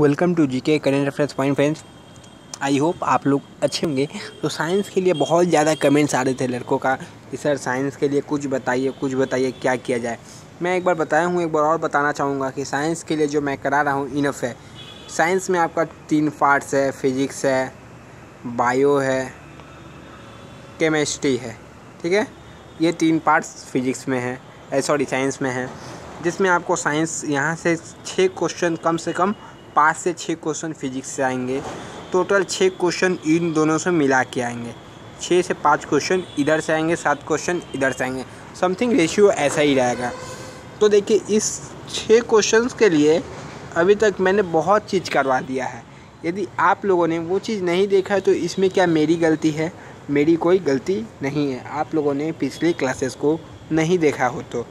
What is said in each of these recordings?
Welcome to G K current reference point friends. I hope आप लोग अच्छे होंगे। तो साइंस के लिए बहुत ज़्यादा कमेंट्स आ रहे थे लड़कों का कि सर साइंस के लिए कुछ बताइए कुछ बताइए क्या किया जाए। मैं एक बार बताया हूँ, एक बार और बताना चाहूँगा कि साइंस के लिए जो मैं करा रहा हूँ इनफ है। साइंस में आपका तीन पार्ट्स है, फिजिक्स है, बायो है, केमिस्ट्री है, ठीक है? ये तीन पार्ट्स फिजिक्स में है सॉरी साइंस में है, जिसमें आपको साइंस यहाँ से छः क्वेश्चन कम से कम पाँच से छः क्वेश्चन फिजिक्स से आएँगे। टोटल छः क्वेश्चन इन दोनों से मिला के आएँगे। छः से पाँच क्वेश्चन इधर से आएँगे, सात क्वेश्चन इधर से आएँगे। समथिंग रेशियो ऐसा ही रहेगा। तो देखिए, इस छः क्वेश्चंस के लिए अभी तक मैंने बहुत चीज़ करवा दिया है। यदि आप लोगों ने वो चीज़ नहीं देखा है तो इसमें क्या मेरी गलती है? मेरी कोई गलती नहीं है। आप लोगों ने पिछली क्लासेस को नहीं देखा हो तो।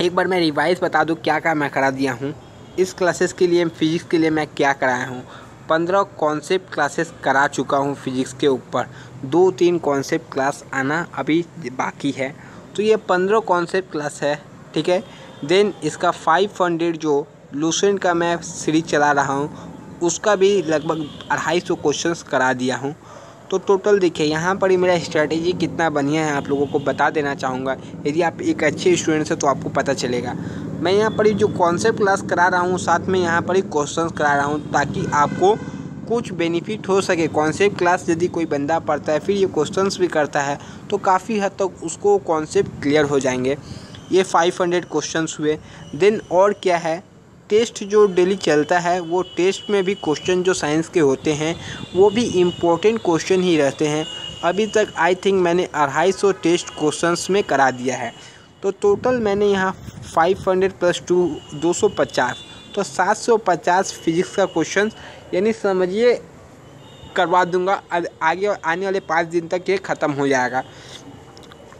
एक बार मैं रिवाइज बता दूँ क्या क्या मैं करा दिया हूँ। इस क्लासेस के लिए फिजिक्स के लिए मैं क्या कराया हूँ? पंद्रह कॉन्सेप्ट क्लासेस करा चुका हूँ फिजिक्स के ऊपर। दो तीन कॉन्सेप्ट क्लास आना अभी बाकी है। तो ये पंद्रह कॉन्सेप्ट क्लास है, ठीक है? देन इसका फाइव हंड्रेड जो लूसेंट का मैं सीरीज़ चला रहा हूँ, उसका भी लगभग अढ़ाई सौ क्वेश्चन करा दिया हूँ। तो टोटल देखिए, यहाँ पर ही मेरा स्ट्रैटेजी कितना बढ़िया है, आप लोगों को बता देना चाहूँगा। यदि आप एक अच्छे स्टूडेंट हैं तो आपको पता चलेगा। मैं यहाँ पर ही जो कॉन्सेप्ट क्लास करा रहा हूँ, साथ में यहाँ पर ही क्वेश्चन करा रहा हूँ, ताकि आपको कुछ बेनिफिट हो सके। कॉन्सेप्ट क्लास यदि कोई बंदा पढ़ता है, फिर ये क्वेश्चंस भी करता है तो काफ़ी हद तक उसको कॉन्सेप्ट क्लियर हो जाएँगे। ये 500 क्वेश्चंस हुए। देन और क्या है? टेस्ट जो डेली चलता है, वो टेस्ट में भी क्वेश्चन जो साइंस के होते हैं, वो भी इम्पोर्टेंट क्वेश्चन ही रहते हैं। अभी तक आई थिंक मैंने अढ़ाई सौ टेस्ट क्वेश्चंस में करा दिया है। तो टोटल मैंने यहाँ 500 प्लस टू दो सौ पचास तो 750 फिजिक्स का क्वेश्चन यानी समझिए, करवा दूँगा। आगे, आने वाले पाँच दिन तक ये ख़त्म हो जाएगा।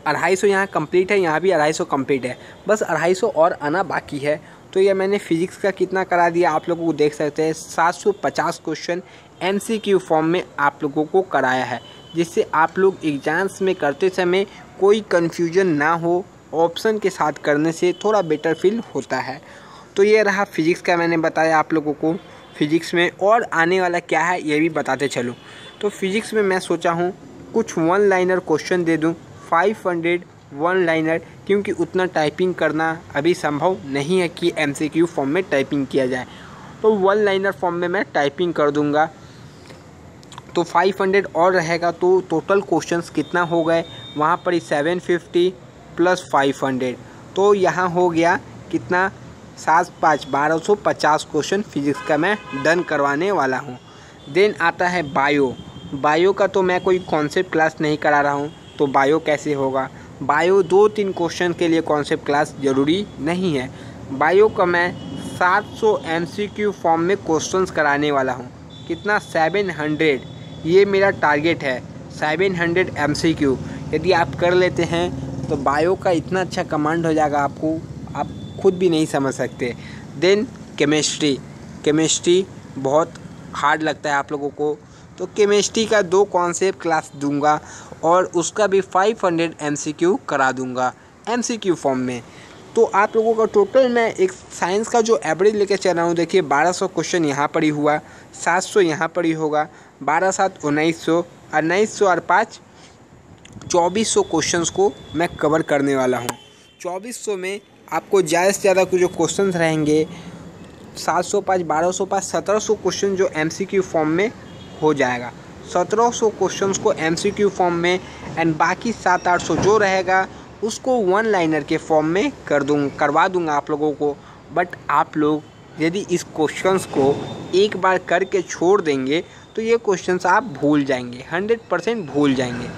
अढ़ाई सौ यहाँ कंप्लीट है, यहाँ भी अढ़ाई सौ कंप्लीट है। बस अढ़ाई सौ और आना बाकी है। तो ये मैंने फिजिक्स का कितना करा दिया, आप लोगों को देख सकते हैं। 750 क्वेश्चन एमसीक्यू फॉर्म में आप लोगों को कराया है, जिससे आप लोग एग्ज़ाम्स में करते समय कोई कन्फ्यूज़न ना हो। ऑप्शन के साथ करने से थोड़ा बेटर फील होता है। तो ये रहा फिजिक्स का मैंने बताया आप लोगों को। फिजिक्स में और आने वाला क्या है, ये भी बताते चलो। तो फिजिक्स में मैं सोचा हूँ, कुछ वन लाइनर क्वेश्चन दे दूँ। फाइव हंड्रेड वन लाइनर क्योंकि उतना टाइपिंग करना अभी संभव नहीं है कि एमसीक्यू फॉर्म में टाइपिंग किया जाए। तो वन लाइनर फॉर्म में मैं टाइपिंग कर दूँगा। तो 500 और रहेगा तो टोटल क्वेश्चंस कितना हो गए? वहाँ पर ही 750 प्लस 500 तो यहाँ हो गया कितना? सात, पाँच, बारह सौ पचास क्वेश्चन फिजिक्स का मैं डन करवाने वाला हूँ। देन आता है बायो बायो का तो मैं कोई कॉन्सेप्ट क्लास नहीं करा रहा हूँ तो बायो कैसे होगा? बायो दो तीन क्वेश्चन के लिए कॉन्सेप्ट क्लास ज़रूरी नहीं है। बायो का मैं 700 एमसीक्यू फॉर्म में क्वेश्चंस कराने वाला हूँ। कितना? 700 ये मेरा टारगेट है 700 एमसीक्यू यदि आप कर लेते हैं तो बायो का इतना अच्छा कमांड हो जाएगा आपको, आप खुद भी नहीं समझ सकते। देन केमिस्ट्री केमिस्ट्री बहुत हार्ड लगता है आप लोगों को। तो केमिस्ट्री का दो कॉन्सेप्ट क्लास दूँगा और उसका भी 500 हंड्रेड करा दूँगा एमसीक्यू फॉर्म में। तो आप लोगों का टोटल मैं एक साइंस का जो एवरेज लेके चल रहा हूँ, देखिए 1200 क्वेश्चन यहाँ पर ही हुआ 700 सौ यहाँ पर ही होगा, बारह सात उन्नीस सौ और पाँच चौबीस सौ क्वेश्चन को मैं कवर करने वाला हूँ। चौबीस सौ में आपको ज़्यादा से ज़्यादा जो क्वेश्चन रहेंगे, सात सौ पाँच, बारह सौ पाँच, सत्रह सौ क्वेश्चन जो एमसीक्यू फॉर्म में हो जाएगा। सत्रह सौ क्वेश्चन को एमसीक्यू फॉर्म में एंड बाकी सात आठ सौ जो रहेगा, उसको वन लाइनर के फॉर्म में कर दूँ, करवा दूँगा आप लोगों को। बट आप लोग यदि इस क्वेश्चंस को एक बार करके छोड़ देंगे तो ये क्वेश्चंस आप भूल जाएँगे हंड्रेड परसेंट भूल जाएँगे।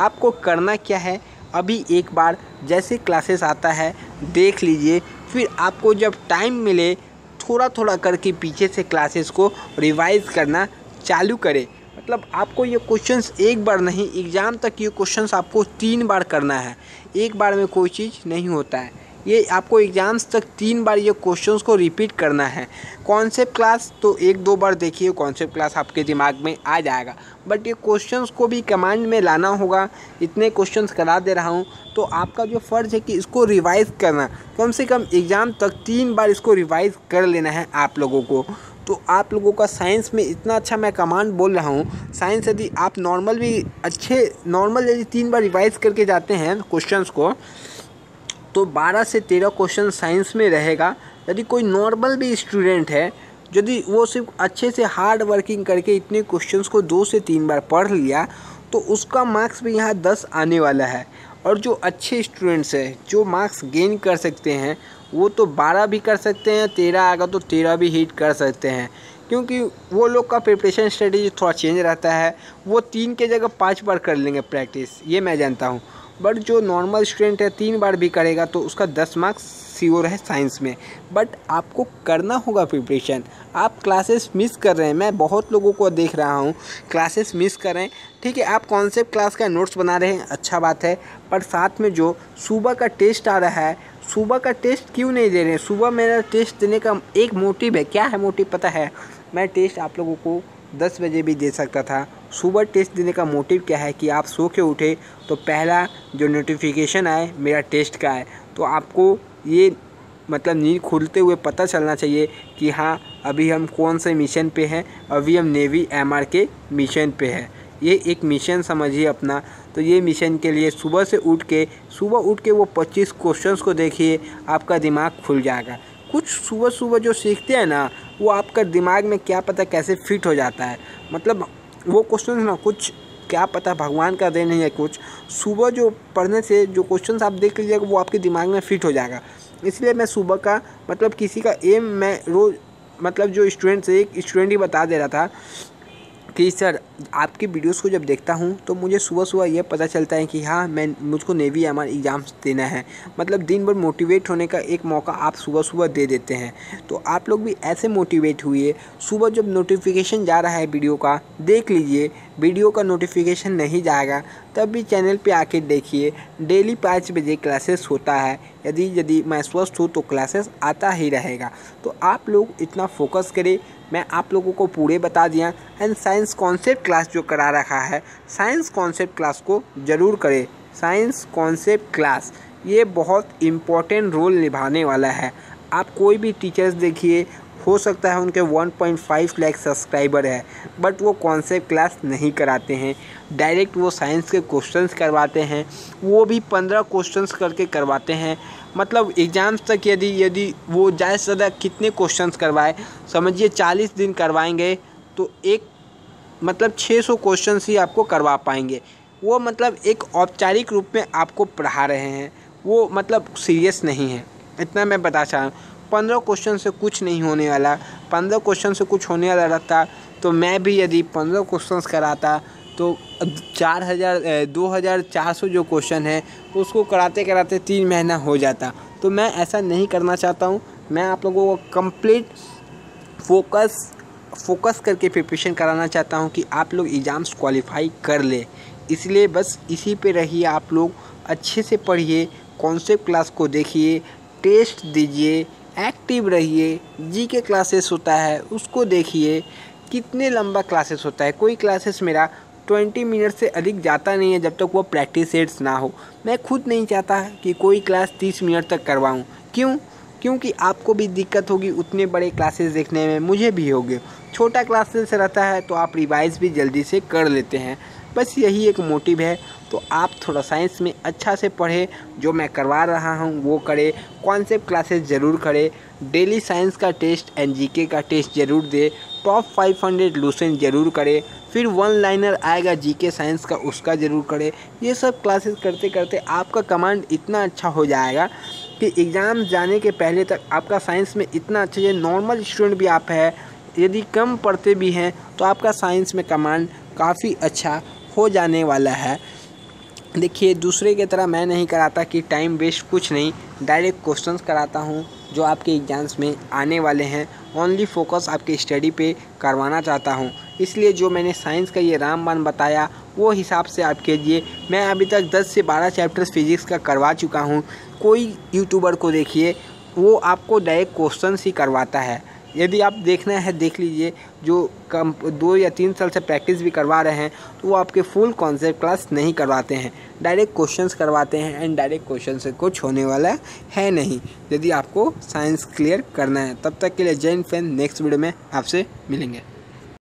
आपको करना क्या है, अभी एक बार जैसे क्लासेस आता है, देख लीजिए। फिर आपको जब टाइम मिले थोड़ा थोड़ा करके पीछे से क्लासेस को रिवाइज करना चालू करें। मतलब आपको ये क्वेश्चंस एक बार नहीं एग्ज़ाम तक ये क्वेश्चंस आपको तीन बार करना है। एक बार में कोई चीज़ नहीं होता है। ये आपको एग्ज़ाम्स तक तीन बार ये क्वेश्चंस को रिपीट करना है। कॉन्सेप्ट क्लास तो एक दो बार देखिए कॉन्सेप्ट क्लास आपके दिमाग में आ जाएगा। बट ये क्वेश्चंस को भी कमांड में लाना होगा। इतने क्वेश्चंस करा दे रहा हूँ। तो आपका जो फ़र्ज़ है कि इसको रिवाइज़ करना। कम से कम एग्ज़ाम तक तीन बार इसको रिवाइज़ कर लेना है आप लोगों को। तो आप लोगों का साइंस में इतना अच्छा मैं कमांड बोल रहा हूँ। साइंस यदि आप नॉर्मल भी अच्छे नॉर्मल यदि तीन बार रिवाइज करके जाते हैं क्वेश्चंस को तो 12 से 13 क्वेश्चन साइंस में रहेगा। यदि कोई नॉर्मल भी स्टूडेंट है, यदि वो सिर्फ़ अच्छे से हार्ड वर्किंग करके इतने क्वेश्चंस को दो से तीन बार पढ़ लिया तो उसका मार्क्स भी यहाँ दस आने वाला है। और जो अच्छे स्टूडेंट्स हैं, जो मार्क्स गेन कर सकते हैं, वो तो बारह भी कर सकते हैं, तेरह आएगा तो तेरह भी हिट कर सकते हैं। क्योंकि वो लोग का प्रिपरेशन स्ट्रेटेजी थोड़ा चेंज रहता है। वो तीन के जगह पाँच बार कर लेंगे प्रैक्टिस ये मैं जानता हूँ। बट जो नॉर्मल स्टूडेंट है, तीन बार भी करेगा तो उसका दस मार्क्स सियोर है साइंस में। बट आपको करना होगा प्रिपरेशन आप क्लासेस मिस कर रहे हैं। मैं बहुत लोगों को देख रहा हूँ क्लासेस मिस कर रहे हैं। ठीक है, आप कॉन्सेप्ट क्लास का नोट्स बना रहे हैं अच्छा बात है। पर साथ में जो सुबह का टेस्ट आ रहा है, सुबह का टेस्ट क्यों नहीं दे रहे हैं? सुबह मेरा टेस्ट देने का एक मोटिव है। क्या है मोटिव पता है। मैं टेस्ट आप लोगों को दस बजे भी दे सकता था। सुबह टेस्ट देने का मोटिव क्या है कि आप सो के उठे तो पहला जो नोटिफिकेशन आए, मेरा टेस्ट का है तो आपको ये मतलब नींद खुलते हुए पता चलना चाहिए कि हाँ अभी हम कौन से मिशन पे हैं, अभी हम नेवी एमआर के मिशन पे हैं। ये एक मिशन समझिए अपना। तो ये मिशन के लिए सुबह से उठ के, सुबह उठ के वो 25 क्वेश्चंस को देखिए, आपका दिमाग खुल जाएगा। कुछ सुबह सुबह जो सीखते हैं ना, वो आपका दिमाग में क्या पता कैसे फिट हो जाता है। मतलब वो क्वेश्चन ना, कुछ क्या पता भगवान का देन है कुछ। सुबह जो पढ़ने से जो क्वेश्चन आप देख लीजिएगा, वो आपके दिमाग में फिट हो जाएगा। इसलिए मैं सुबह का मतलब किसी का एम मैं रोज़ मतलब जो स्टूडेंट्स एक स्टूडेंट ही बता दे रहा था कि, सर आपकी वीडियोस को जब देखता हूँ तो मुझे सुबह सुबह यह पता चलता है कि हाँ मैं, मुझको नेवी एम एग्ज़ाम्स देना है। मतलब दिन भर मोटिवेट होने का एक मौका आप सुबह सुबह दे देते हैं। तो आप लोग भी ऐसे मोटिवेट हुए, सुबह जब नोटिफिकेशन जा रहा है वीडियो का, देख लीजिए वीडियो का नोटिफिकेशन नहीं जाएगा तब भी चैनल पे आके देखिए डेली पाँच बजे क्लासेस होता है। यदि यदि मैं स्वस्थ हूँ तो क्लासेस आता ही रहेगा। तो आप लोग इतना फोकस करें। मैं आप लोगों को पूरे बता दिया। एंड साइंस कॉन्सेप्ट क्लास जो करा रखा है साइंस कॉन्सेप्ट क्लास को ज़रूर करें। साइंस कॉन्सेप्ट क्लास ये बहुत इम्पोर्टेंट रोल निभाने वाला है। आप कोई भी टीचर्स देखिए, हो सकता है उनके 1.5 लाख सब्सक्राइबर है बट वो कॉन्सेप्ट क्लास नहीं कराते हैं। डायरेक्ट वो साइंस के क्वेश्चंस करवाते हैं, वो भी पंद्रह क्वेश्चंस करके करवाते हैं। मतलब एग्ज़ाम्स तक यदि यदि वो ज़्यादा से ज़्यादा कितने क्वेश्चंस करवाए, समझिए चालीस दिन करवाएँगे तो एक मतलब 600 क्वेश्चन ही आपको करवा पाएँगे। वो मतलब एक औपचारिक रूप में आपको पढ़ा रहे हैं। वो मतलब सीरियस नहीं है। इतना मैं बता चाह रहा हूँ। पंद्रह क्वेश्चन से कुछ नहीं होने वाला। पंद्रह क्वेश्चन से कुछ होने वाला रहता तो मैं भी यदि पंद्रह क्वेश्चन कराता तो चार हज़ार दो हज़ार चार सौ जो क्वेश्चन है, उसको कराते कराते तीन महीना हो जाता। तो मैं ऐसा नहीं करना चाहता हूँ। मैं आप लोगों को कंप्लीट फोकस फोकस करके प्रिपरेशन कराना चाहता हूँ कि आप लोग एग्ज़ाम्स क्वालिफाई कर ले। इसलिए बस इसी पे रहिए आप लोग, अच्छे से पढ़िए कॉन्सेप्ट क्लास को देखिए टेस्ट दीजिए एक्टिव रहिए जी के क्लासेस होता है, उसको देखिए, कितने लंबा क्लासेस होता है। कोई क्लासेस मेरा ट्वेंटी मिनट से अधिक जाता नहीं है जब तक वो प्रैक्टिस सेट्स ना हो। मैं खुद नहीं चाहता कि कोई क्लास तीस मिनट तक करवाऊँ। क्यों? क्योंकि आपको भी दिक्कत होगी उतने बड़े क्लासेस देखने में, मुझे भी होगी। छोटा क्लासेस रहता है तो आप रिवाइज भी जल्दी से कर लेते हैं। बस यही एक मोटिव है। तो आप थोड़ा साइंस में अच्छा से पढ़े, जो मैं करवा रहा हूँ, वो करें। कॉन्सेप्ट क्लासेस ज़रूर करें। डेली साइंस का टेस्ट एंड जीके का टेस्ट ज़रूर दे। टॉप 500 लूसेंट ज़रूर करें। फिर वन लाइनर आएगा जीके साइंस का, उसका ज़रूर करें। ये सब क्लासेस करते करते आपका कमांड इतना अच्छा हो जाएगा कि एग्ज़ाम जाने के पहले तक आपका साइंस में इतना अच्छा नॉर्मल स्टूडेंट भी आप है। यदि कम पढ़ते भी हैं तो आपका साइंस में कमांड काफ़ी अच्छा हो जाने वाला है। देखिए, दूसरे की तरह मैं नहीं कराता कि टाइम वेस्ट कुछ नहीं डायरेक्ट क्वेश्चंस कराता हूँ जो आपके एग्ज़ाम्स में आने वाले हैं। ओनली फोकस आपके स्टडी पे करवाना चाहता हूँ। इसलिए जो मैंने साइंस का ये रामबान बताया, वो हिसाब से आपके लिए मैं अभी तक 10 से 12 चैप्टर्स फिजिक्स का करवा चुका हूँ। कोई यूट्यूबर को देखिए, वो आपको डायरेक्ट क्वेश्चन ही करवाता है। यदि आप देखना है, देख लीजिए, जो कम, दो या तीन साल से प्रैक्टिस भी करवा रहे हैं तो वो आपके फुल कॉन्सेप्ट क्लास नहीं करवाते हैं। डायरेक्ट क्वेश्चंस करवाते हैं एंड डायरेक्ट क्वेश्चन से कुछ होने वाला है नहीं। यदि आपको साइंस क्लियर करना है, तब तक के लिए जैन फ़ैन नेक्स्ट वीडियो में आपसे मिलेंगे।